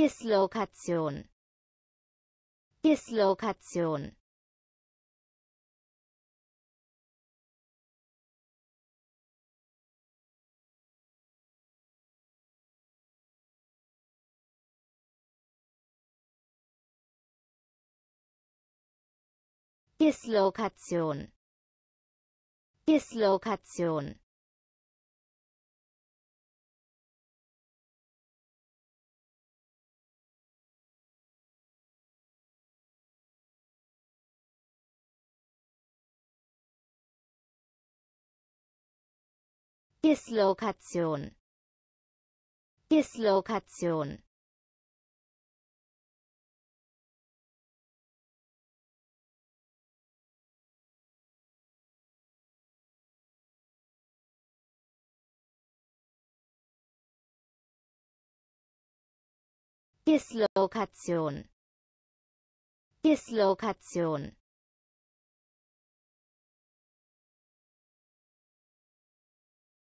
Dislokation. Dislokation. Dislokation. Dislokation Dislokation. Dislokation. Dislokation. Dislokation